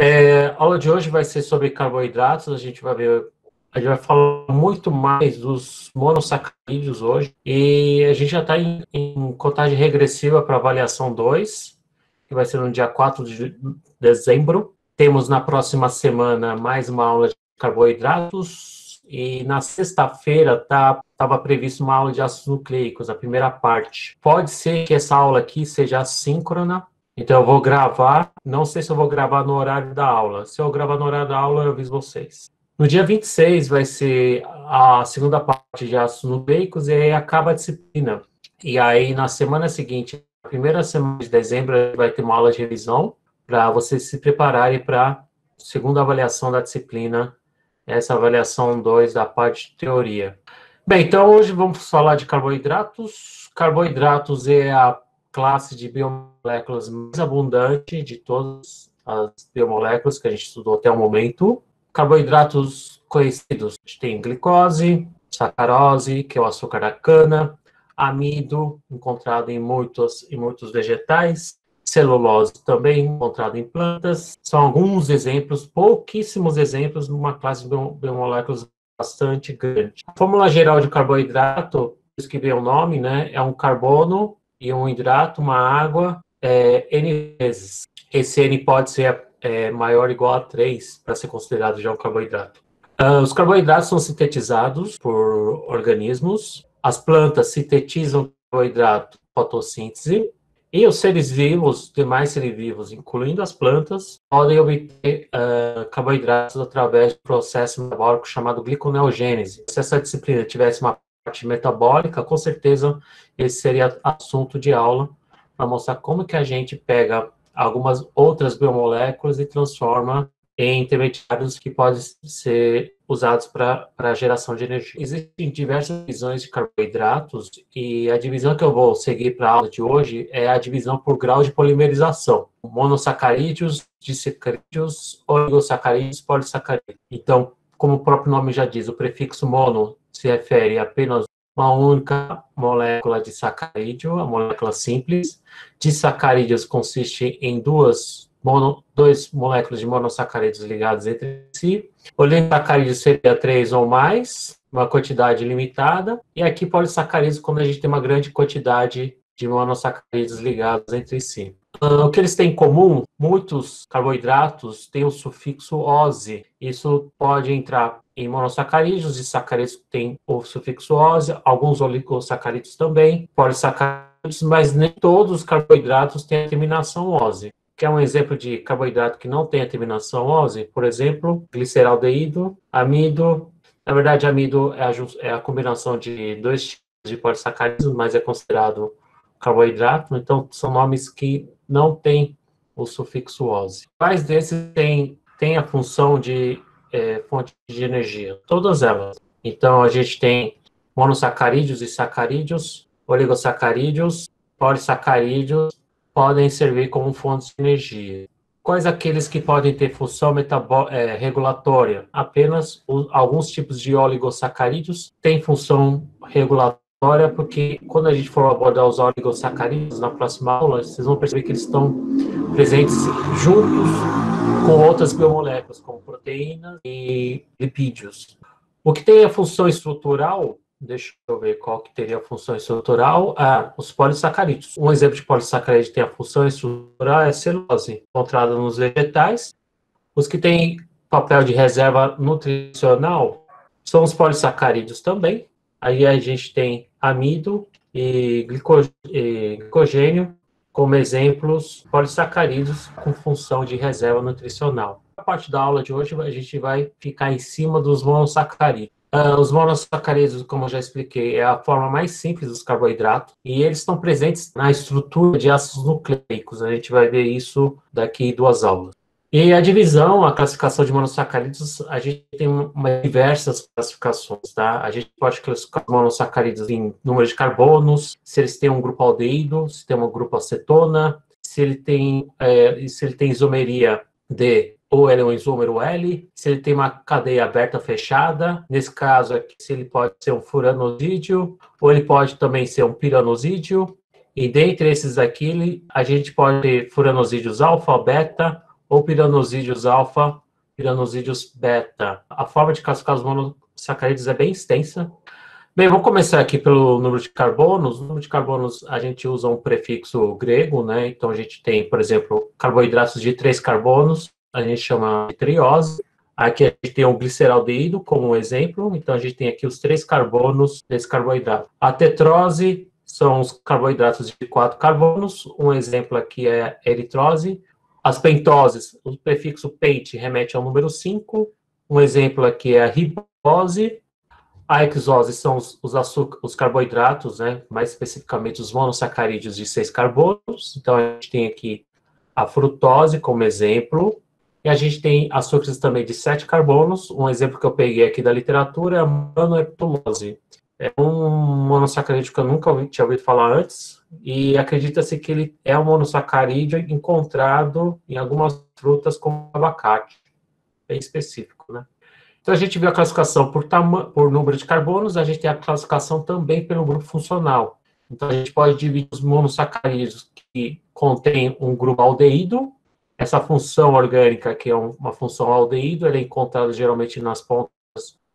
É, a aula de hoje vai ser sobre carboidratos. A gente vai ver, a gente vai falar muito mais dos monossacarídeos hoje. E a gente já está em, em, contagem regressiva para avaliação 2, que vai ser no dia 4 de dezembro. Temos na próxima semana mais uma aula de carboidratos. E na sexta-feira estava tá, previsto uma aula de ácidos nucleicos, a primeira parte. Pode ser que essa aula aqui seja assíncrona, então eu vou gravar, não sei se eu vou gravar no horário da aula. Se eu gravar no horário da aula, eu aviso vocês. No dia 26 vai ser a segunda parte de ácidos nucleicos e aí acaba a disciplina. E aí na semana seguinte, a primeira semana de dezembro, vai ter uma aula de revisão para vocês se prepararem para a segunda avaliação da disciplina, essa avaliação 2 da parte de teoria. Bem, então hoje vamos falar de carboidratos. Carboidratos é a classe de biomoléculas mais abundante de todas as biomoléculas que a gente estudou até o momento. Carboidratos conhecidos, a gente tem glicose, sacarose, que é o açúcar da cana, amido, encontrado em muitos, em muitos vegetais, celulose também encontrado em plantas. São alguns exemplos, pouquíssimos exemplos, numa classe de biomoléculas bastante grande. A fórmula geral de carboidrato, isso que vem o nome, né, é um carbono e um hidrato, uma água, é, N vezes. Esse N pode ser é, maior ou igual a 3 para ser considerado já um carboidrato. Uh, os carboidratos são sintetizados por organismos. As plantas sintetizam carboidrato fotossíntese. E os seres vivos, demais seres vivos, incluindo as plantas, podem obter uh, carboidratos através do processo metabólico chamado gliconeogênese. Se essa disciplina tivesse uma parte metabólica, com certeza esse seria assunto de aula para mostrar como que a gente pega algumas outras biomoléculas e transforma em intermediários que podem ser usados para a geração de energia. Existem diversas divisões de carboidratos e a divisão que eu vou seguir para a aula de hoje é a divisão por grau de polimerização. Monossacarídeos, disacarídeos, oligosacarídeos, polissacarídeos. Então, como o próprio nome já diz, o prefixo mono se refere a apenas uma única molécula de sacarídeo, a molécula simples. Disacarídeos consiste em duas mono, dois moléculas de monossacarídeos ligados entre si. Oligosacarídeos seria três ou mais, uma quantidade limitada. E aqui polissacarídeos quando a gente tem uma grande quantidade de monossacarídeos ligados entre si. Uh, o que eles têm em comum, muitos carboidratos têm o sufixo ose. Isso pode entrar em monossacarídeos e sacarídeos que têm o sufixo ose, alguns oligosacarídeos também, polissacarídeos, mas nem todos os carboidratos têm a terminação ose. Quer um exemplo de carboidrato que não tem a terminação ose? Por exemplo, gliceraldeído, amido. Na verdade, amido é a, é a combinação de dois tipos de polissacarídeos, mas é considerado carboidrato, então são nomes que não têm o sufixo ose. Quais desses têm, têm a função de é, fonte de energia? Todas elas. Então a gente tem monossacarídeos e sacarídeos, oligosacarídeos, polissacarídeos, podem servir como fontes de energia. Quais aqueles que podem ter função é, regulatória? Apenas alguns tipos de oligosacarídeos têm função regulatória porque quando a gente for abordar os oligosacarídeos na próxima aula, vocês vão perceber que eles estão presentes juntos com outras biomoléculas, como proteínas e lipídios. O que tem a função estrutural, deixa eu ver qual que teria a função estrutural, ah, os polissacarídeos. Um exemplo de polissacarídeo que tem a função estrutural é a celulose, encontrada nos vegetais. Os que têm papel de reserva nutricional são os polissacarídeos também, Aí a gente tem amido e, glicogênio como exemplos polissacarídeos com função de reserva nutricional. Parte da aula de hoje a gente vai ficar em cima dos monossacarídeos. Uh, os monossacarídeos, como eu já expliquei, é a forma mais simples dos carboidratos e eles estão presentes na estrutura de ácidos nucleicos. A gente vai ver isso daqui duas aulas. E a divisão, a classificação de monossacarídeos, a gente tem uma, diversas classificações, tá? A gente pode classificar monossacarídeos em número de carbonos, se eles têm um grupo aldeído, se tem um grupo acetona, se ele tem, é, se ele tem isomeria D, ou ele é um isômero L, se ele tem uma cadeia aberta ou fechada, nesse caso aqui, se ele pode ser um furanosídeo, ou ele pode também ser um piranosídeo, e dentre esses aqui, a gente pode ter furanosídeos alfa, beta, ou piranosídeos alfa, piranosídeos beta. A forma de classificar os monossacarídeos é bem extensa. Bem, vou começar aqui pelo número de carbonos. O número de carbonos a gente usa um prefixo grego, né? Então a gente tem, por exemplo, carboidratos de três carbonos, a gente chama de triose. Aqui a gente tem o gliceraldeído como exemplo, então a gente tem aqui os três carbonos desse carboidrato. A tetrose são os carboidratos de quatro carbonos, um exemplo aqui é a eritrose. As pentoses, o prefixo pente remete ao número 5, um exemplo aqui é a ribose. A exose são os, os, os carboidratos, né, mais especificamente os monossacarídeos de seis carbonos. Então a gente tem aqui a frutose como exemplo, e a gente tem açúcares também de sete carbonos. Um exemplo que eu peguei aqui da literatura é a monoeptulose. É um monossacarídeo que eu nunca tinha ouvido falar antes, e acredita-se que ele é um monossacarídeo encontrado em algumas frutas como abacate, bem específico, né? Então a gente viu a classificação por, por número de carbonos, a gente tem a classificação também pelo grupo funcional. Então a gente pode dividir os monossacarídeos que contêm um grupo aldeído, essa função orgânica, que é uma função aldeído, ela é encontrada geralmente nas pontas,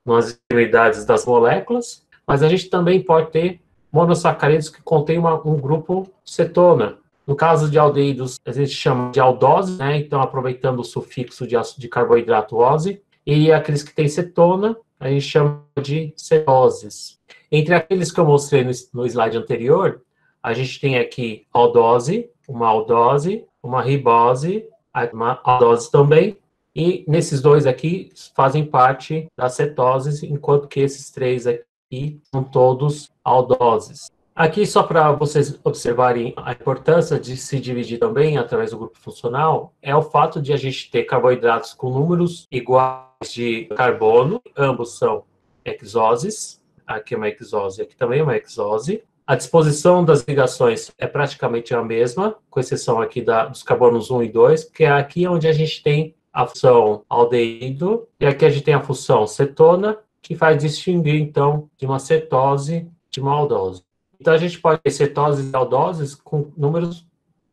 nas extremidades das moléculas, mas a gente também pode ter monossacarídeos que contêm uma, um grupo cetona. No caso de aldeídos, a gente chama de aldose, né? então aproveitando o sufixo de, de carboidrato ose, e aqueles que têm cetona, a gente chama de cetoses. Entre aqueles que eu mostrei no, no slide anterior, a gente tem aqui aldose, uma aldose, uma ribose, uma aldose também, e nesses dois aqui fazem parte das cetoses, enquanto que esses três aqui são todos aldoses. Aqui, só para vocês observarem a importância de se dividir também através do grupo funcional, é o fato de a gente ter carboidratos com números iguais de carbono, ambos são exoses, aqui é uma exose, aqui também é uma exose, a disposição das ligações é praticamente a mesma, com exceção aqui da, dos carbonos 1 e 2, que é aqui onde a gente tem a função aldeído, e aqui a gente tem a função cetona, que faz distinguir, então, de uma cetose de uma aldose. Então, a gente pode ter cetoses e aldoses com números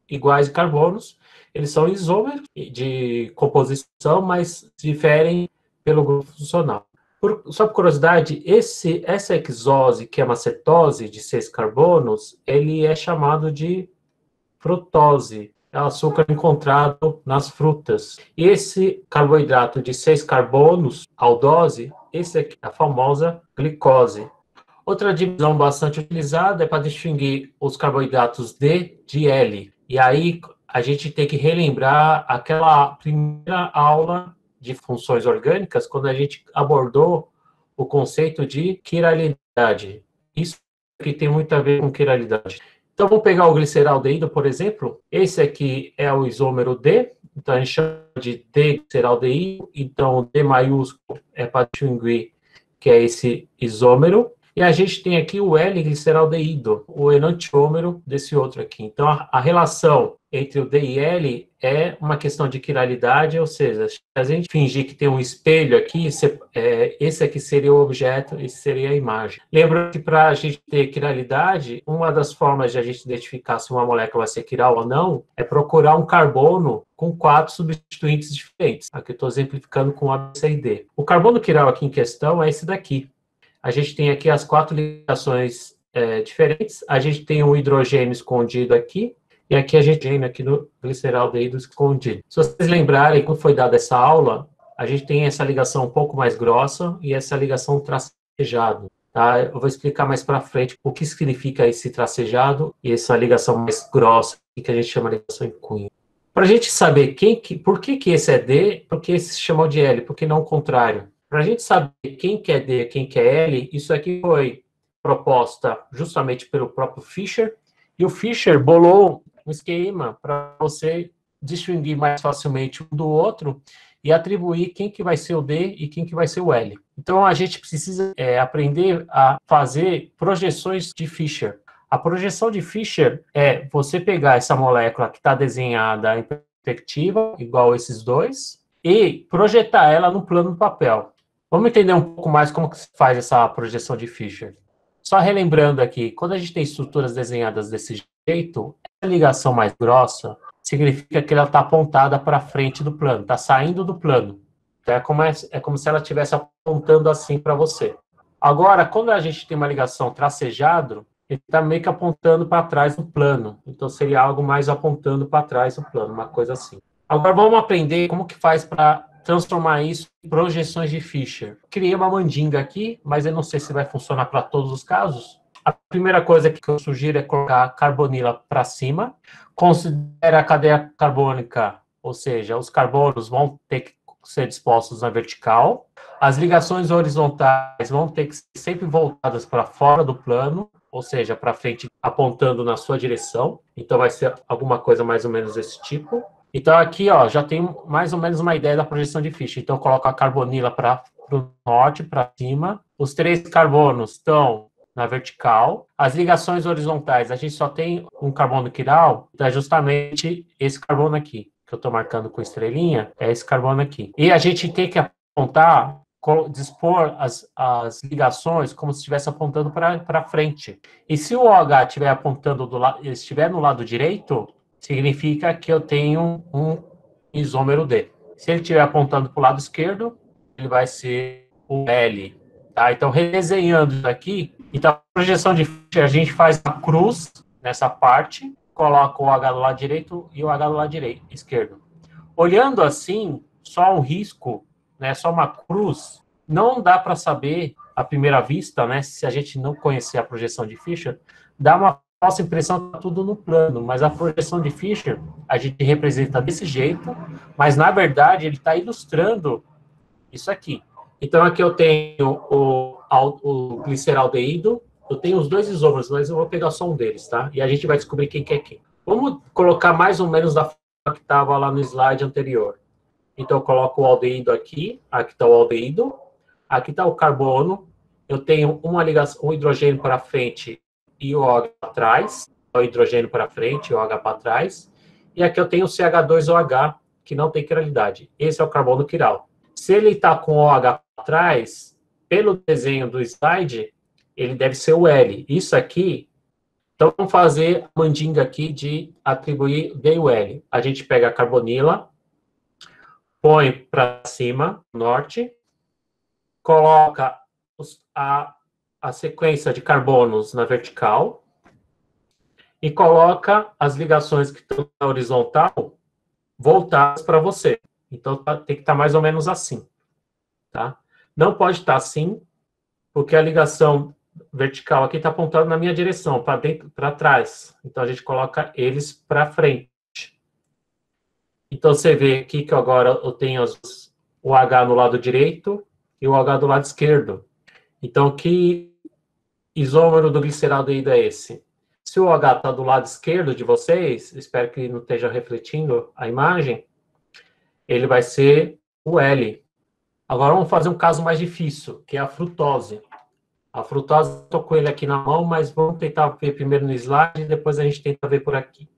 iguais de carbonos, eles são isômeros de composição, mas diferem pelo grupo funcional. Por, só por curiosidade, esse, essa exose, que é uma cetose de seis carbonos, ele é chamado de frutose, é açúcar encontrado nas frutas. E esse carboidrato de seis carbonos, aldose, esse aqui é a famosa glicose. Outra divisão bastante utilizada é para distinguir os carboidratos D de L. E aí a gente tem que relembrar aquela primeira aula de funções orgânicas quando a gente abordou o conceito de quiralidade. Isso que tem muito a ver com quiralidade. Então, vamos pegar o gliceraldeído, por exemplo. Esse aqui é o isômero D, então a gente chama de D-gliceraldeído. Então, D maiúsculo é para distinguir que é esse isômero. E a gente tem aqui o L-gliceraldeído, o enantiômero desse outro aqui. Então, a, a relação entre o D e L é uma questão de quiralidade, ou seja, se a gente fingir que tem um espelho aqui, é, esse aqui seria o objeto, esse seria a imagem. Lembra que para a gente ter quiralidade, uma das formas de a gente identificar se uma molécula vai ser quiral ou não é procurar um carbono com quatro substituintes diferentes. Aqui estou exemplificando com A, B, C e D. O carbono quiral aqui em questão é esse daqui. A gente tem aqui as quatro ligações é, diferentes. A gente tem um hidrogênio escondido aqui, e aqui a gente tem aqui no gliceraldeído escondido. Se vocês lembrarem, quando foi dada essa aula, a gente tem essa ligação um pouco mais grossa e essa ligação tracejado. Tá? Eu vou explicar mais para frente o que significa esse tracejado e essa ligação mais grossa, que a gente chama de ligação em cunho. Para a gente saber quem que, por que, que esse é D, por que esse se chamou de L, por que não o contrário? Para a gente saber quem que é D, quem que é L, isso aqui foi proposta justamente pelo próprio Fischer, e o Fischer bolou um esquema para você distinguir mais facilmente um do outro e atribuir quem que vai ser o D e quem que vai ser o L. Então, a gente precisa é, aprender a fazer projeções de Fischer. A projeção de Fischer é você pegar essa molécula que está desenhada em perspectiva, igual esses dois, e projetar ela no plano do papel. Vamos entender um pouco mais como que se faz essa projeção de Fischer. Só relembrando aqui, quando a gente tem estruturas desenhadas desse jeito, a ligação mais grossa, significa que ela está apontada para frente do plano, está saindo do plano. Então, é como, é, é como se ela estivesse apontando assim para você. Agora, quando a gente tem uma ligação tracejado, ele está meio que apontando para trás do plano. Então, seria algo mais apontando para trás do plano, uma coisa assim. Agora, vamos aprender como que faz para transformar isso em projeções de Fischer. Criei uma mandinga aqui, mas eu não sei se vai funcionar para todos os casos. A primeira coisa que eu sugiro é colocar a carbonila para cima. Considera a cadeia carbônica, ou seja, os carbonos vão ter que ser dispostos na vertical. As ligações horizontais vão ter que ser sempre voltadas para fora do plano, ou seja, para frente, apontando na sua direção. Então, vai ser alguma coisa mais ou menos desse tipo. Então, aqui, ó, já tem mais ou menos uma ideia da projeção de ficha. Então, eu coloco a carbonila para o norte, para cima. Os três carbonos estão na vertical. As ligações horizontais, a gente só tem um carbono quiral, então é justamente esse carbono aqui, que eu estou marcando com estrelinha, é esse carbono aqui. E a gente tem que apontar, dispor as, as ligações como se estivesse apontando para frente. E se o OH estiver apontando do estiver no lado direito, significa que eu tenho um isômero D. Se ele estiver apontando para o lado esquerdo, ele vai ser o L. Tá? Então, redesenhando isso aqui, então a projeção de a gente faz a cruz nessa parte, coloca o H do lado direito e o H do lado direito, esquerdo. Olhando assim, só um risco, né, só uma cruz, não dá para saber à primeira vista, né, se a gente não conhecer a projeção de Fischer, dá uma nossa impressão está tudo no plano, mas a projeção de Fischer a gente representa desse jeito, mas na verdade ele está ilustrando isso aqui. Então aqui eu tenho o, o gliceraldeído, eu tenho os dois isômeros, mas eu vou pegar só um deles, tá? E a gente vai descobrir quem que é quem. Vamos colocar mais ou menos da forma que estava lá no slide anterior. Então eu coloco o aldeído aqui, aqui está o aldeído, aqui está o carbono, eu tenho uma ligação, um hidrogênio para frente e o OH para trás, o hidrogênio para frente e o OH para trás. E aqui eu tenho o CH2OH, que não tem quiralidade. Esse é o carbono quiral. Se ele está com o OH para trás, pelo desenho do slide, ele deve ser o L. Isso aqui, então vamos fazer a mandinga aqui de atribuir D o L. A gente pega a carbonila, põe para cima, norte, coloca a a sequência de carbonos na vertical e coloca as ligações que estão na horizontal voltadas para você. Então, tá, tem que estar tá mais ou menos assim. Tá? Não pode estar tá assim, porque a ligação vertical aqui está apontando na minha direção, para dentro, para trás. Então, a gente coloca eles para frente. Então, você vê aqui que agora eu tenho o H no lado direito e o H do lado esquerdo. Então, que isômero do gliceraldeído é esse? Se o H está do lado esquerdo de vocês, espero que não esteja refletindo a imagem, ele vai ser o L. Agora vamos fazer um caso mais difícil, que é a frutose. A frutose, estou com ele aqui na mão, mas vamos tentar ver primeiro no slide e depois a gente tenta ver por aqui.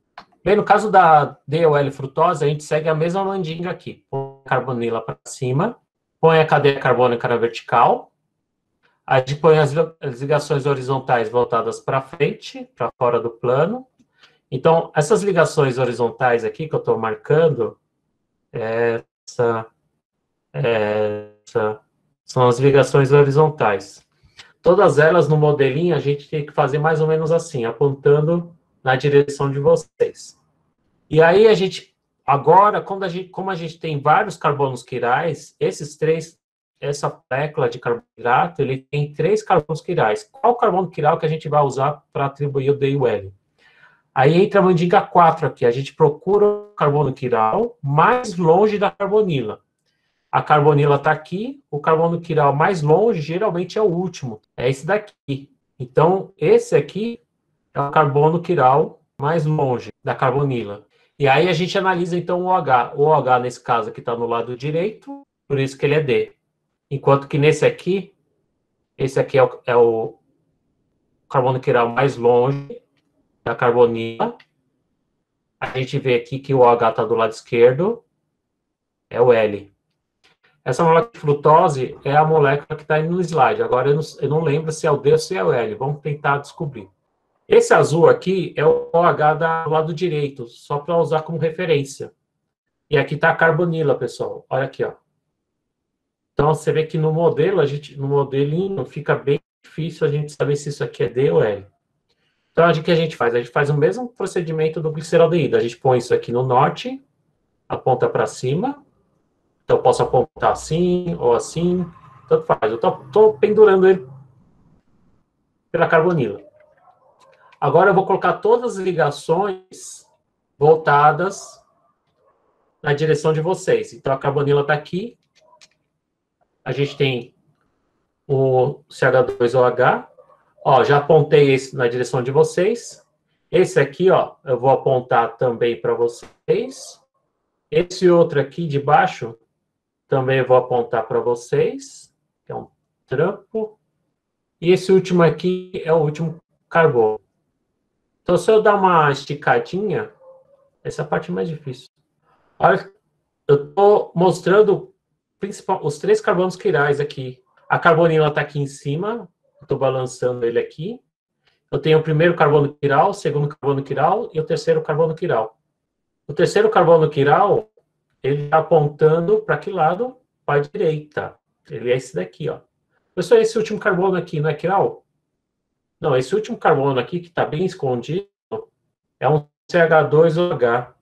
Bem, no caso da DOL frutose, a gente segue a mesma mandinga aqui. Põe a carbonila para cima, põe a cadeia carbônica na vertical, a gente põe as, ligações horizontais voltadas para frente, para fora do plano. Então, essas ligações horizontais aqui que eu estou marcando, essa, essa, são as ligações horizontais. Todas elas no modelinho a gente tem que fazer mais ou menos assim, apontando na direção de vocês. E aí a gente, agora, quando a gente, como a gente tem vários carbonos quirais, esses três essa tecla de carboidrato, ele tem três carbonos quirais. Qual carbono quiral que a gente vai usar para atribuir o D e o L? Aí entra a mandinga 4 aqui, a gente procura o carbono quiral mais longe da carbonila. A carbonila está aqui, o carbono quiral mais longe geralmente é o último, é esse daqui. Então, esse aqui é o carbono quiral mais longe da carbonila. E aí a gente analisa então o OH. O OH, nesse caso aqui, está no lado direito, por isso que ele é D. Enquanto que nesse aqui, esse aqui é o, é o carbono quiral mais longe da carbonila. A gente vê aqui que o OH está do lado esquerdo, é o L. Essa molécula de frutose é a molécula que está aí no slide. Agora eu não, eu não, lembro se é o D ou se é o L. Vamos tentar descobrir. Esse azul aqui é o OH do lado direito, só para usar como referência. E aqui está a carbonila, pessoal. Olha aqui, ó. Então você vê que no modelo, a gente, no modelinho, fica bem difícil a gente saber se isso aqui é D ou L. Então, o que a gente faz? A gente faz o mesmo procedimento do gliceraldeído. A gente põe isso aqui no norte, aponta para cima. Então, eu posso apontar assim ou assim, tanto faz. Eu estou pendurando ele pela carbonila. Agora, eu vou colocar todas as ligações voltadas na direção de vocês. Então, a carbonila está aqui. A gente tem o CH2OH, Ó, já apontei esse na direção de vocês. Esse aqui, ó, eu vou apontar também para vocês. Esse outro aqui de baixo, também vou apontar para vocês, é um trampo. E esse último aqui é o último carbono. Então, se eu dar uma esticadinha, essa é parte é mais difícil. Olha, eu estou mostrando os três carbonos quirais aqui. A carbonila está aqui em cima, estou balançando ele aqui. Eu tenho o primeiro carbono quiral, o segundo carbono quiral e o terceiro carbono quiral. O terceiro carbono quiral, ele está apontando para que lado? Para a direita. Ele é esse daqui, ó. Pessoal, esse último carbono aqui não é quiral? Não, esse último carbono aqui, que está bem escondido, é um CH2OH.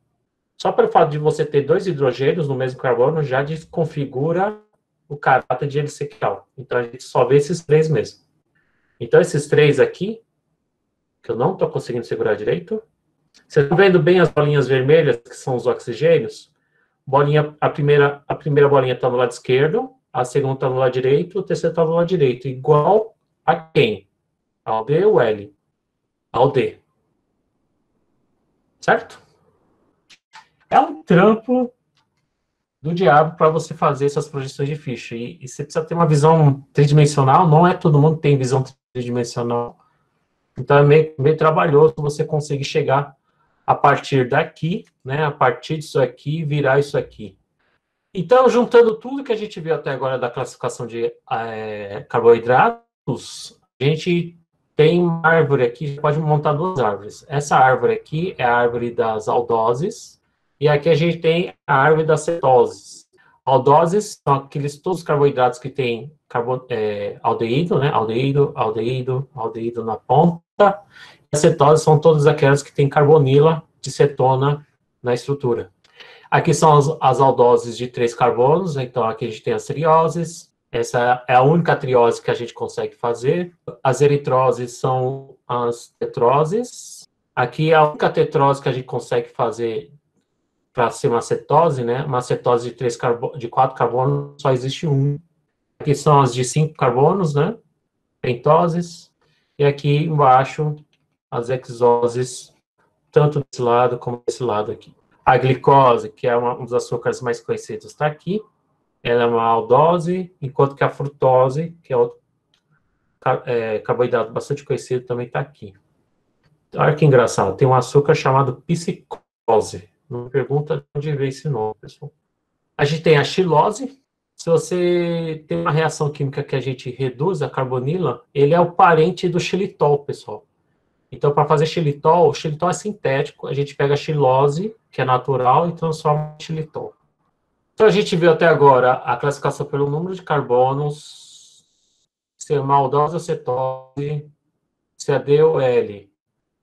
Só pelo fato de você ter dois hidrogênios no mesmo carbono, já desconfigura o caráter de quiral. Então, a gente só vê esses três mesmo. Então, esses três aqui, que eu não estou conseguindo segurar direito. Vocês estão vendo bem as bolinhas vermelhas, que são os oxigênios? Bolinha, a, primeira, a primeira bolinha está no lado esquerdo, a segunda está no lado direito, o terceiro está no lado direito. Igual a quem? Ao D ou L? Ao D. Certo? É um trampo do diabo para você fazer essas projeções de ficha. E, e, você precisa ter uma visão tridimensional, não é todo mundo que tem visão tridimensional. Então é meio, meio trabalhoso você conseguir chegar a partir daqui, né, a partir disso aqui, virar isso aqui. Então, juntando tudo que a gente viu até agora da classificação de é, carboidratos, a gente tem uma árvore aqui, pode montar duas árvores. Essa árvore aqui é a árvore das aldoses, e aqui a gente tem a árvore das cetoses. Aldoses são aqueles todos os carboidratos que têm é, aldeído, né? Aldeído, aldeído, aldeído na ponta. E as cetoses são todas aquelas que têm carbonila de cetona na estrutura. Aqui são as, as aldoses de três carbonos, então aqui a gente tem as trioses, essa é a única triose que a gente consegue fazer. As eritroses são as tetroses. Aqui é a única tetrose que a gente consegue fazer para ser uma cetose, né? Uma cetose de, três de quatro carbonos, só existe um. Aqui são as de cinco carbonos, né? Pentoses. E aqui embaixo, as hexoses, tanto desse lado como desse lado aqui. A glicose, que é uma, um dos açúcares mais conhecidos, está aqui. Ela é uma aldose, enquanto que a frutose, que é outro é, carboidrato bastante conhecido, também está aqui. Olha que engraçado, tem um açúcar chamado psicose. Não pergunta onde veio esse nome, pessoal. A gente tem a xilose. Se você tem uma reação química que a gente reduz a carbonila, ele é o parente do xilitol, pessoal. Então, para fazer xilitol, o xilitol é sintético. A gente pega a xilose, que é natural, e transforma em xilitol. Então, a gente viu até agora a classificação pelo número de carbonos, se é maldosa cetose, se é D ou L.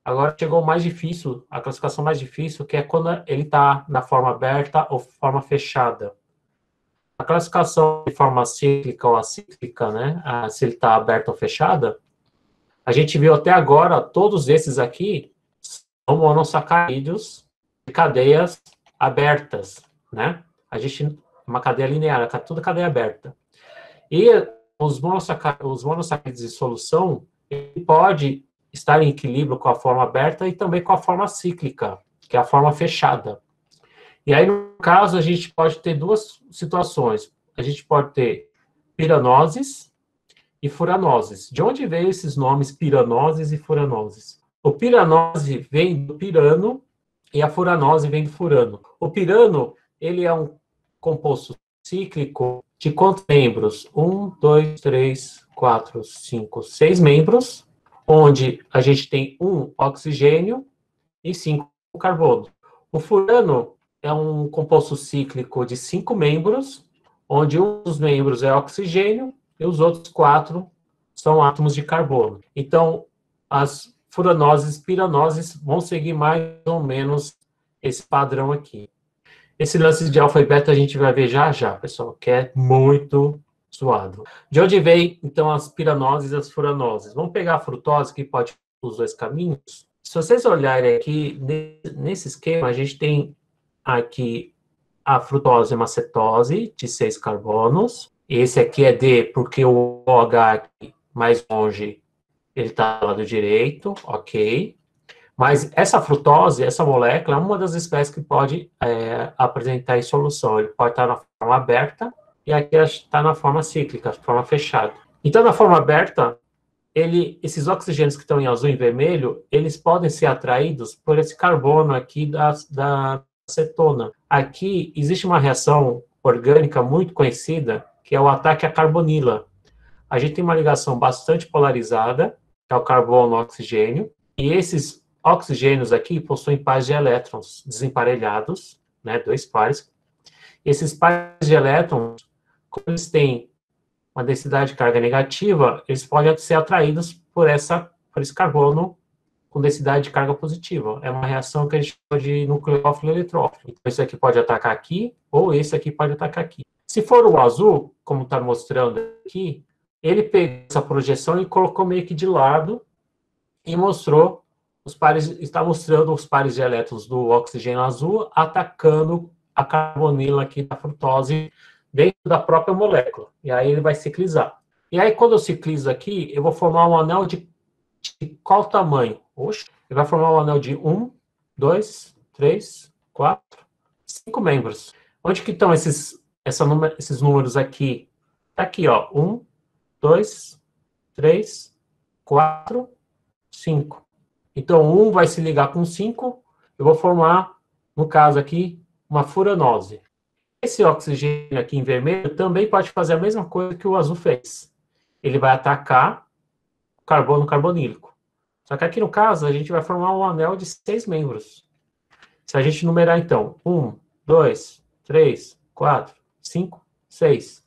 Agora chegou o mais difícil, a classificação mais difícil, que é quando ele está na forma aberta ou forma fechada. A classificação de forma cíclica ou acíclica, né, se ele está aberto ou fechada, a gente viu até agora, todos esses aqui são monossacarídeos de cadeias abertas, né? A gente, uma cadeia linear, tá tudo cadeia aberta. E os monossacarídeos, os monossacarídeos de solução, ele pode estar em equilíbrio com a forma aberta e também com a forma cíclica, que é a forma fechada. E aí, no caso, a gente pode ter duas situações. A gente pode ter piranoses e furanoses. De onde veio esses nomes piranoses e furanoses? O piranose vem do pirano e a furanose vem do furano. O pirano, ele é um composto cíclico de quantos membros? Um, dois, três, quatro, cinco, seis membros onde a gente tem um oxigênio e cinco carbono. O furano é um composto cíclico de cinco membros, onde um dos membros é oxigênio e os outros quatro são átomos de carbono. Então, as furanoses, piranoses vão seguir mais ou menos esse padrão aqui. Esse lance de alfa e beta a gente vai ver já já, pessoal, que é muito suado. De onde vem, então, as piranoses e as furanoses? Vamos pegar a frutose, que pode os dois caminhos. Se vocês olharem aqui, nesse esquema, a gente tem aqui a frutose é uma cetose de seis carbonos. Esse aqui é D, porque o OH aqui mais longe, ele está do lado direito, ok. Mas essa frutose, essa molécula, é uma das espécies que pode é, apresentar em solução. Ele pode estar na forma aberta e aqui está na forma cíclica, forma fechada. Então, na forma aberta, ele, esses oxigênios que estão em azul e vermelho, eles podem ser atraídos por esse carbono aqui da, da cetona. Aqui existe uma reação orgânica muito conhecida, que é o ataque à carbonila. A gente tem uma ligação bastante polarizada, que é o carbono-oxigênio, e esses oxigênios aqui possuem pares de elétrons desemparelhados, né, dois pares. Esses pares de elétrons, como eles têm uma densidade de carga negativa, eles podem ser atraídos por, essa, por esse carbono com densidade de carga positiva. É uma reação que a gente chama de nucleófilo eletrófilo. Então, esse aqui pode atacar aqui, ou esse aqui pode atacar aqui. Se for o azul, como está mostrando aqui, ele pegou essa projeção e colocou meio que de lado e mostrou os pares, está mostrando os pares de elétrons do oxigênio azul atacando a carbonila aqui da frutose dentro da própria molécula. E aí ele vai ciclizar. E aí, quando eu ciclizo aqui, eu vou formar um anel de, de qual tamanho? Oxe, ele vai formar um anel de 1, 2, 3, 4, 5 membros. Onde que estão esses, essa, esses números aqui? Tá aqui, ó. 1, 2, 3, 4, 5. Então, 1 vai se ligar com 5, eu vou formar, no caso aqui, uma furanose. Esse oxigênio aqui em vermelho também pode fazer a mesma coisa que o azul fez. Ele vai atacar o carbono carbonílico. Só que aqui no caso, a gente vai formar um anel de seis membros. Se a gente numerar, então, 1, 2, 3, 4, 5, 6.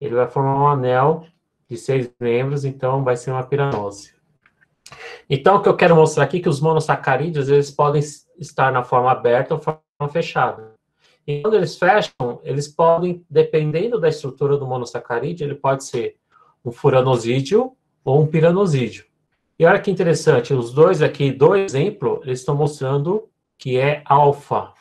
Ele vai formar um anel de seis membros, então vai ser uma piranose. Então, o que eu quero mostrar aqui é que os monossacarídeos, eles podem estar na forma aberta ou forma fechada. E quando eles fecham, eles podem, dependendo da estrutura do monossacarídeo, ele pode ser um furanosídeo ou um piranosídeo. E olha que interessante, os dois aqui, do exemplo, eles estão mostrando que é alfa.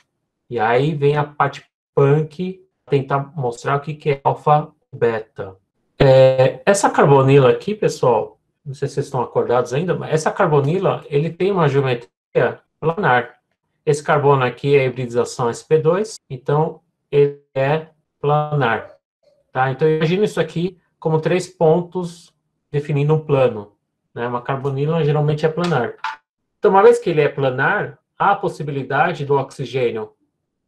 E aí vem a parte punk tentar mostrar o que, que é alfa-beta. É, essa carbonila aqui, pessoal, não sei se vocês estão acordados ainda, mas essa carbonila, ele tem uma geometria planar. Esse carbono aqui é a hibridização sp2, então ele é planar. Tá? Então imagina isso aqui como três pontos definindo um plano. Né? Uma carbonila geralmente é planar. Então, uma vez que ele é planar, há a possibilidade do oxigênio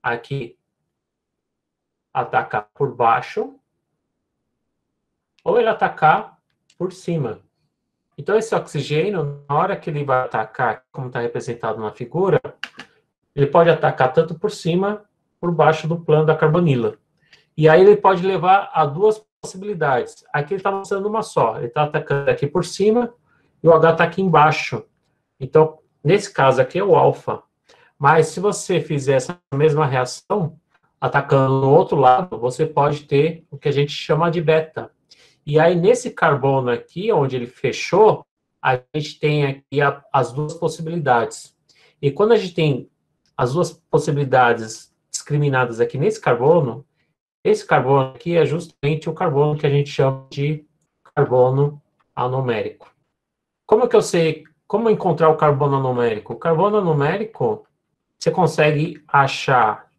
aqui atacar por baixo ou ele atacar por cima. Então, esse oxigênio, na hora que ele vai atacar, como está representado na figura, ele pode atacar tanto por cima, por baixo do plano da carbonila. E aí ele pode levar a duas possibilidades. Aqui ele está mostrando uma só. Ele está atacando aqui por cima e o H está aqui embaixo. Então, nesse caso aqui é o alfa. Mas se você fizer essa mesma reação, atacando no outro lado, você pode ter o que a gente chama de beta. E aí, nesse carbono aqui, onde ele fechou, a gente tem aqui a, as duas possibilidades. E quando a gente tem as duas possibilidades discriminadas aqui nesse carbono, esse carbono aqui é justamente o carbono que a gente chama de carbono anomérico. Como que eu sei como encontrar o carbono anomérico? O carbono anomérico, você consegue achar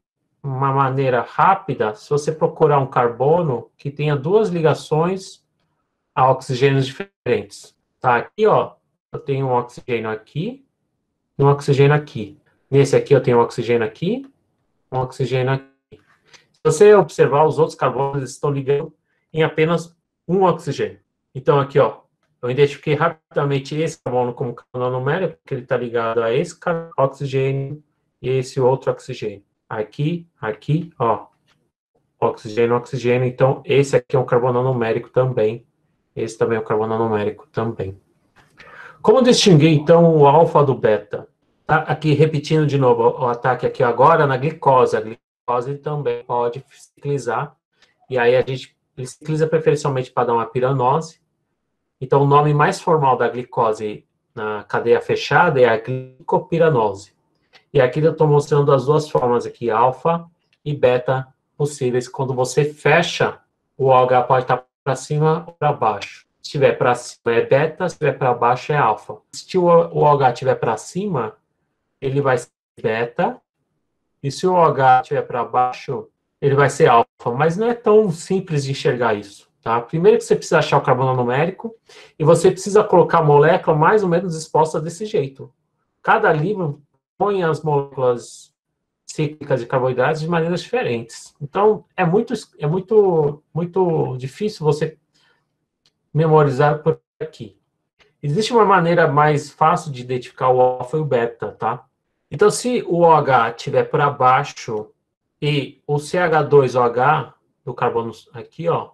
uma maneira rápida se você procurar um carbono que tenha duas ligações a oxigênios diferentes. Tá aqui, ó, eu tenho um oxigênio aqui e um oxigênio aqui. Nesse aqui eu tenho oxigênio aqui, um oxigênio aqui. Se você observar, os outros carbonos estão ligando em apenas um oxigênio. Então aqui, ó, Eu identifiquei rapidamente esse carbono como carbono numérico, porque ele está ligado a esse oxigênio e esse outro oxigênio. Aqui, aqui, ó, oxigênio, oxigênio. Então, esse aqui é um carbono numérico também. Esse também é um carbono numérico também. Como distinguir, então, o alfa do beta? Tá aqui, repetindo de novo o ataque aqui agora na glicose. A glicose também pode ciclizar. E aí a gente cicliza preferencialmente para dar uma piranose. Então, o nome mais formal da glicose na cadeia fechada é a glicopiranose. E aqui eu estou mostrando as duas formas aqui, alfa e beta possíveis. Quando você fecha, o OH pode estar para cima ou para baixo. Se estiver para cima é beta, se estiver para baixo é alfa. Se o OH estiver para cima, ele vai ser beta. E se o OH estiver para baixo, ele vai ser alfa. Mas não é tão simples de enxergar isso. Tá? Primeiro que você precisa achar o carbono numérico e você precisa colocar a molécula mais ou menos exposta desse jeito. Cada livro põe as moléculas cíclicas de carboidratos de maneiras diferentes. Então, é muito, é muito, muito difícil você memorizar por aqui. Existe uma maneira mais fácil de identificar o alfa e o beta, tá? Então, se o OH estiver para baixo e o CH2OH do carbono aqui, ó,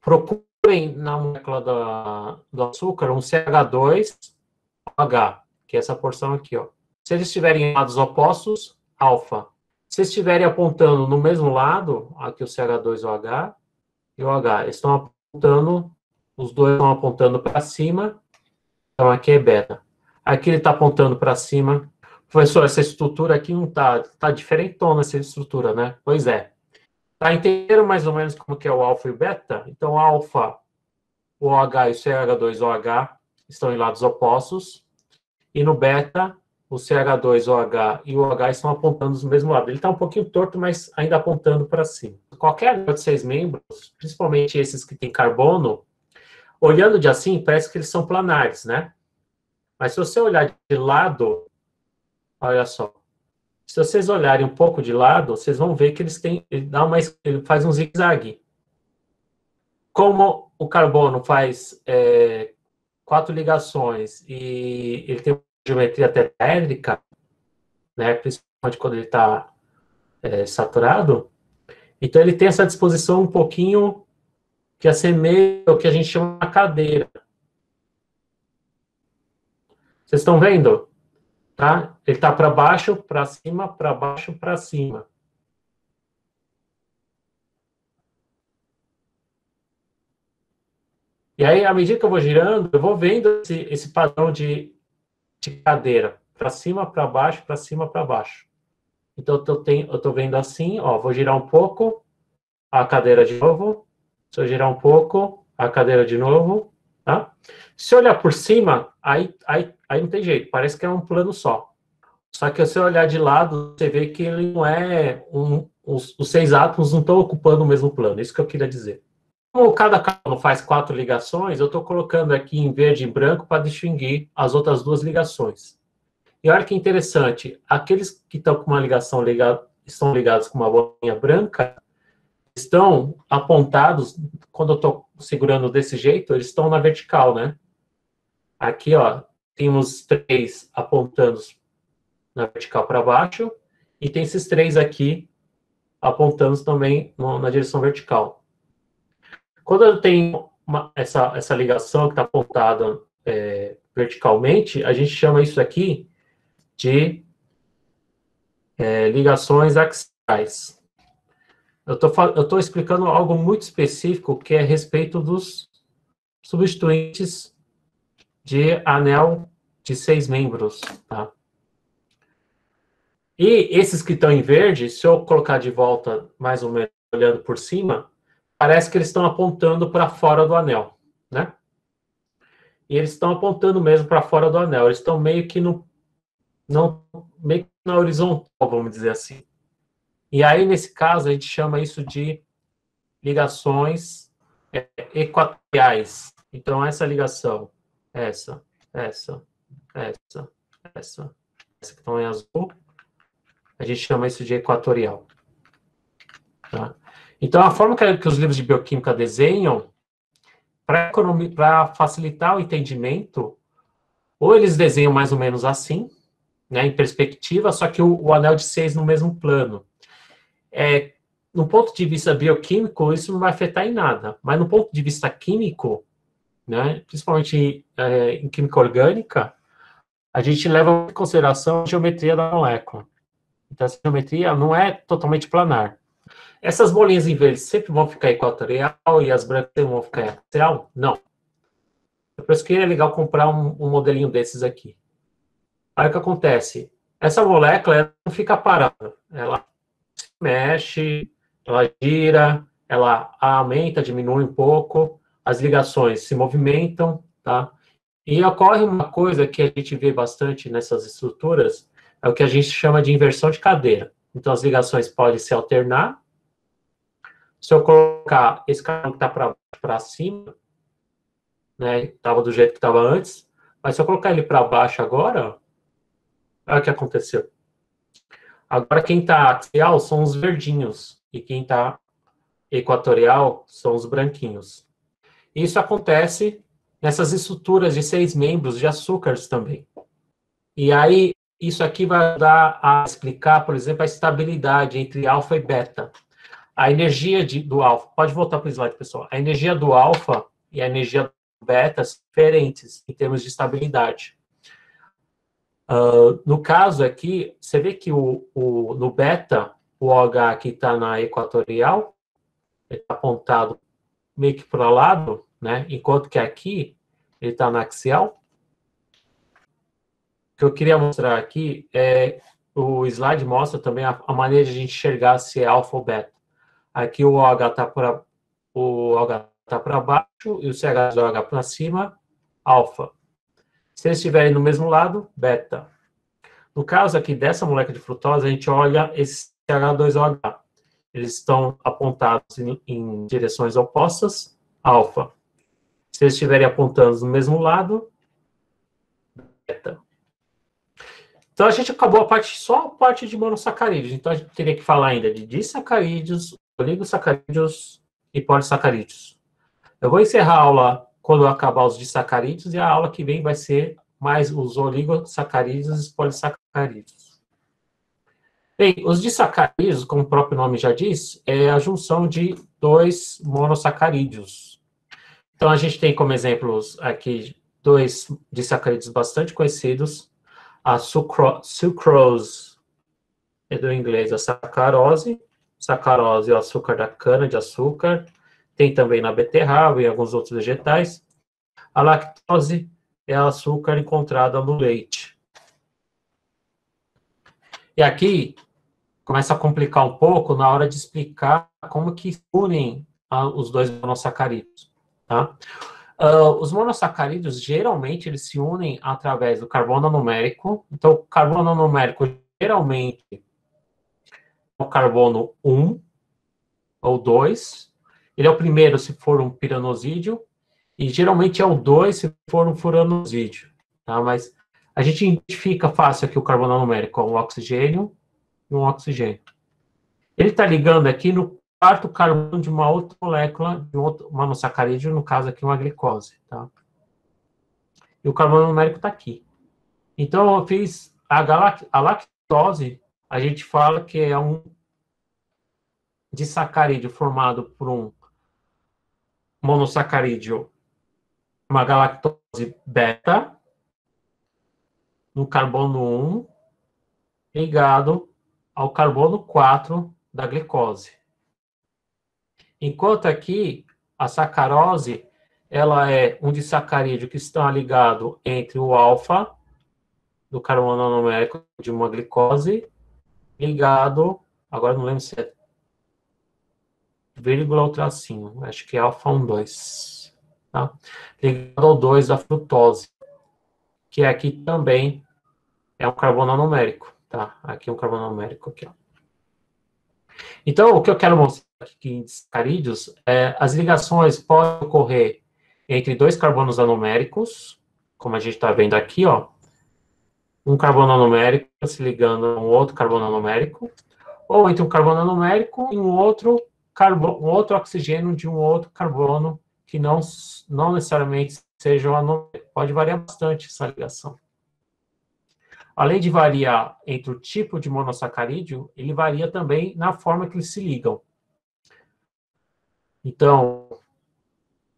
procurem na molécula da, do açúcar um CH2OH, que é essa porção aqui, ó. Se eles estiverem em lados opostos, alfa. Se estiverem apontando no mesmo lado, aqui o CH2OH e o H, estão apontando, os dois estão apontando para cima, então aqui é beta. Aqui ele está apontando para cima. Professor, essa estrutura aqui não está, está diferentona essa estrutura, né? Pois é. Está inteiro mais ou menos como que é o alfa e o beta? Então, alfa, o OH e o CH2OH estão em lados opostos. E no beta, o CH2, o H e o OH estão apontando do mesmo lado. Ele está um pouquinho torto, mas ainda apontando para cima. Qualquer anel de seis membros, principalmente esses que têm carbono, olhando de assim, parece que eles são planares, né? Mas se você olhar de lado, olha só. Se vocês olharem um pouco de lado, vocês vão ver que eles têm, ele, dá uma, ele faz um zigue-zague. Como o carbono faz é, quatro ligações e ele tem geometria tetraédrica, né, principalmente quando ele está é, saturado, então ele tem essa disposição um pouquinho que assemelha o que a gente chama de cadeira. Vocês estão vendo? Tá? Ele está para baixo, para cima, para baixo, para cima. E aí, à medida que eu vou girando, eu vou vendo esse, esse padrão de de cadeira, para cima, para baixo, para cima, para baixo. Então, eu tô vendo assim, ó, vou girar um pouco, a cadeira de novo, se eu girar um pouco, a cadeira de novo, tá? Se olhar por cima, aí, aí, aí não tem jeito, parece que é um plano só. Só que se olhar de lado, você vê que ele não é um, os, os seis átomos não estão ocupando o mesmo plano, isso que eu queria dizer. Como cada carbono faz quatro ligações, eu estou colocando aqui em verde e branco para distinguir as outras duas ligações. E olha que interessante, aqueles que estão com uma ligação ligada, estão ligados com uma bolinha branca, estão apontados, quando eu estou segurando desse jeito, eles estão na vertical, né? Aqui, ó, temos três apontando na vertical para baixo, e tem esses três aqui apontando também na direção vertical. Quando eu tenho uma, essa, essa ligação que está apontada é, verticalmente, a gente chama isso aqui de é, ligações axiais. Eu estou explicando algo muito específico que é a respeito dos substituintes de anel de seis membros, tá? E esses que estão em verde, se eu colocar de volta mais ou menos olhando por cima, parece que eles estão apontando para fora do anel, né? E eles estão apontando mesmo para fora do anel. Eles estão meio que no, não, meio que na horizontal, vamos dizer assim. E aí, nesse caso, a gente chama isso de ligações é, equatoriais. Então, essa ligação, essa, essa, essa, essa, essa que estão em azul, a gente chama isso de equatorial. Tá? Então, a forma que, que os livros de bioquímica desenham para facilitar o entendimento, ou eles desenham mais ou menos assim, né, em perspectiva, só que o, o anel de seis no mesmo plano. É, no ponto de vista bioquímico, isso não vai afetar em nada, mas no ponto de vista químico, né, principalmente é, em química orgânica, a gente leva em consideração a geometria da molécula. Então, essa geometria não é totalmente planar. Essas bolinhas em verde sempre vão ficar equatorial e as brancas vão ficar axial? Não. Por isso que é legal comprar um, um modelinho desses aqui. Aí o que acontece? Essa molécula não fica parada. Ela mexe, ela gira, ela aumenta, diminui um pouco, as ligações se movimentam, tá? E ocorre uma coisa que a gente vê bastante nessas estruturas, é o que a gente chama de inversão de cadeira. Então, as ligações podem se alternar. Se eu colocar esse cartão que está para cima, né, estava do jeito que estava antes, mas se eu colocar ele para baixo agora, olha o que aconteceu. Agora, quem está axial são os verdinhos, e quem está equatorial são os branquinhos. Isso acontece nessas estruturas de seis membros de açúcares também. E aí, isso aqui vai dar a explicar, por exemplo, a estabilidade entre alfa e beta. A energia de, do alfa, pode voltar para o slide, pessoal. A energia do alfa e a energia do beta são diferentes em termos de estabilidade. Uh, no caso aqui, você vê que o, o, no beta, o OH aqui está na equatorial, ele está apontado meio que para o lado, né? enquanto que aqui ele está na axial. O que eu queria mostrar aqui é o slide mostra também a, a maneira de a gente enxergar se é alfa ou beta. Aqui o OH está para o OH tá para baixo e o CH do OH para cima, alfa. Se eles estiverem no mesmo lado, beta. No caso aqui dessa molécula de frutose, a gente olha esse CH2OH. Eles estão apontados em, em direções opostas, alfa. Se eles estiverem apontando no mesmo lado, beta. Então, a gente acabou a parte, só a parte de monossacarídeos. Então, a gente teria que falar ainda de disacarídeos, oligosacarídeos e polissacarídeos. Eu vou encerrar a aula quando acabar os disacarídeos e a aula que vem vai ser mais os oligosacarídeos e os polissacarídeos. Bem, os disacarídeos, como o próprio nome já diz, é a junção de dois monossacarídeos. Então, a gente tem como exemplos aqui dois disacarídeos bastante conhecidos, a sucro sucrose, é do inglês a sacarose, sacarose é o açúcar da cana de açúcar, tem também na beterraba e alguns outros vegetais. A lactose é o açúcar encontrado no leite. E aqui começa a complicar um pouco na hora de explicar como que unem os dois monossacarídeos. Tá? Uh, os monossacarídeos, geralmente, eles se unem através do carbono numérico. Então, o carbono numérico, geralmente, é o carbono 1 ou 2. Ele é o primeiro se for um piranosídeo, e geralmente é o 2 se for um furanosídeo. Tá? Mas a gente identifica fácil aqui o carbono numérico, um oxigênio e um oxigênio. Ele está ligando aqui no quarto carbono de uma outra molécula, de um outro monossacarídeo, no caso aqui uma glicose, tá? E o carbono numérico está aqui. Então, eu fiz a, a lactose, a gente fala que é um disacarídeo formado por um monossacarídeo, uma galactose beta, no carbono 1, ligado ao carbono 4 da glicose. Enquanto aqui, a sacarose, ela é um disacarídeo que está ligado entre o alfa, do carbono numérico de uma glicose, ligado, agora não lembro se é vírgula ou tracinho, acho que é alfa 1, 2, tá? Ligado ao 2 da frutose, que aqui também é um carbono numérico, tá? Aqui é um carbono numérico, aqui, ó. Então, o que eu quero mostrar aqui em sacarídeos é as ligações podem ocorrer entre dois carbonos anoméricos, como a gente está vendo aqui, ó, um carbono anomérico se ligando a um outro carbono anomérico, ou entre um carbono anomérico e um outro carbono, um outro oxigênio de um outro carbono que não, não necessariamente sejam. Pode variar bastante essa ligação. Além de variar entre o tipo de monossacarídeo, ele varia também na forma que eles se ligam. Então,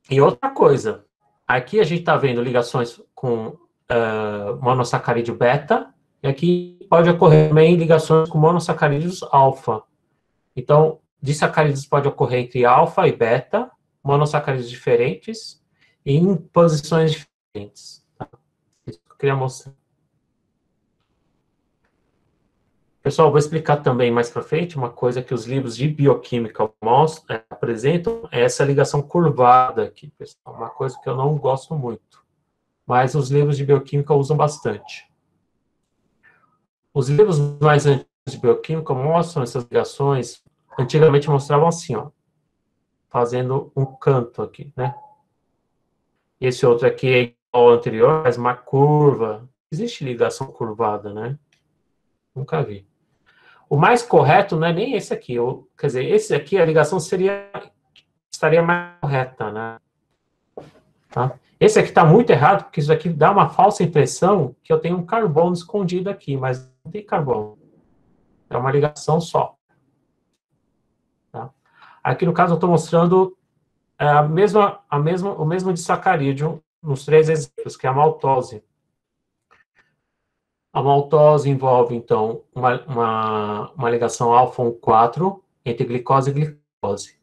e outra coisa, aqui a gente está vendo ligações com uh, monossacarídeo beta, e aqui pode ocorrer também ligações com monossacarídeos alfa. Então, disacarídeos pode ocorrer entre alfa e beta, monossacarídeos diferentes, e em posições diferentes. Tá? Isso que eu queria mostrar. Pessoal, vou explicar também mais para frente uma coisa que os livros de bioquímica mostram, é, apresentam, é essa ligação curvada aqui, pessoal, uma coisa que eu não gosto muito, mas os livros de bioquímica usam bastante. Os livros mais antigos de bioquímica mostram essas ligações, antigamente mostravam assim, ó, fazendo um canto aqui, né? Esse outro aqui é igual ao anterior, mas uma curva. Existe ligação curvada, né? Nunca vi. O mais correto não é nem esse aqui. Eu, quer dizer, esse aqui, a ligação seria estaria mais correta, né? Tá? Esse aqui está muito errado, porque isso aqui dá uma falsa impressão que eu tenho um carbono escondido aqui, mas não tem carbono. É uma ligação só. Aqui, no caso, eu estou mostrando a mesma, a mesma, o mesmo disacarídeo nos três exemplos, que é a maltose. A maltose envolve, então, uma, uma, uma ligação alfa-1,4 entre glicose e glicose.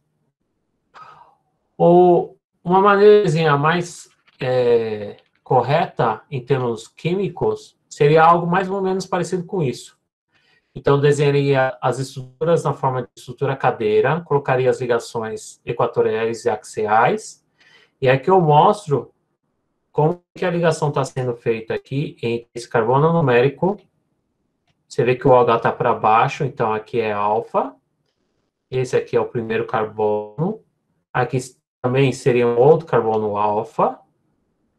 Ou uma maneira mais é, correta, em termos químicos, seria algo mais ou menos parecido com isso. Então, desenharia as estruturas na forma de estrutura cadeira, colocaria as ligações equatoriais e axiais, e aqui eu mostro como que a ligação está sendo feita aqui entre esse carbono numérico. Você vê que o OH está para baixo, então aqui é alfa. Esse aqui é o primeiro carbono. Aqui também seria um outro carbono alfa.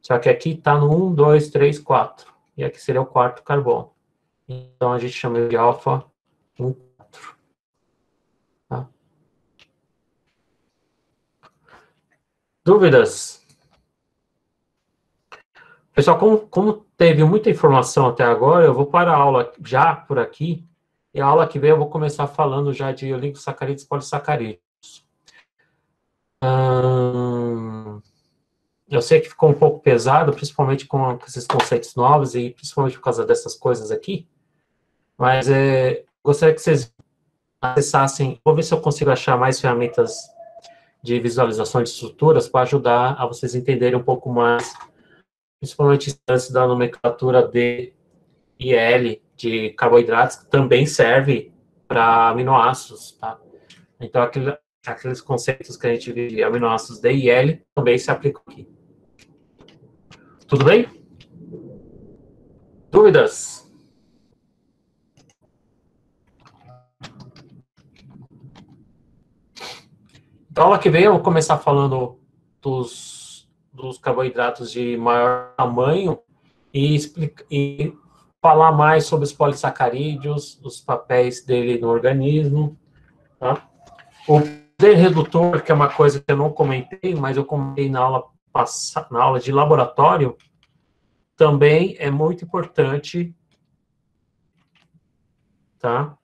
Só que aqui está no 1, 2, 3, 4. E aqui seria o quarto carbono. Então a gente chama de alfa 1, 4. Tá? Dúvidas? Pessoal, como, como teve muita informação até agora, eu vou parar a aula já por aqui, e a aula que vem eu vou começar falando já de oligosacarídeos e polissacarídeos. Hum, eu sei que ficou um pouco pesado, principalmente com esses conceitos novos e principalmente por causa dessas coisas aqui, mas é, gostaria que vocês acessassem, vou ver se eu consigo achar mais ferramentas de visualização de estruturas para ajudar a vocês entenderem um pouco mais principalmente instâncias da nomenclatura D e L de carboidratos, que também serve para aminoácidos, tá? Então, aquele, aqueles conceitos que a gente vê de aminoácidos D e L também se aplicam aqui. Tudo bem? Dúvidas? Então, aula que vem eu vou começar falando dos dos carboidratos de maior tamanho e, explica, e falar mais sobre os polissacarídeos, os papéis dele no organismo. Tá? O poder redutor, que é uma coisa que eu não comentei, mas eu comentei na aula, na aula de laboratório, também é muito importante, tá?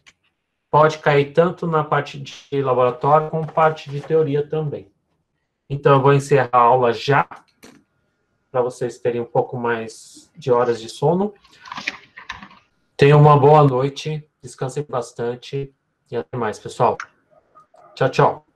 Pode cair tanto na parte de laboratório como parte de teoria também. Então, eu vou encerrar a aula já, para vocês terem um pouco mais de horas de sono. Tenham uma boa noite, descansem bastante e até mais, pessoal. Tchau, tchau.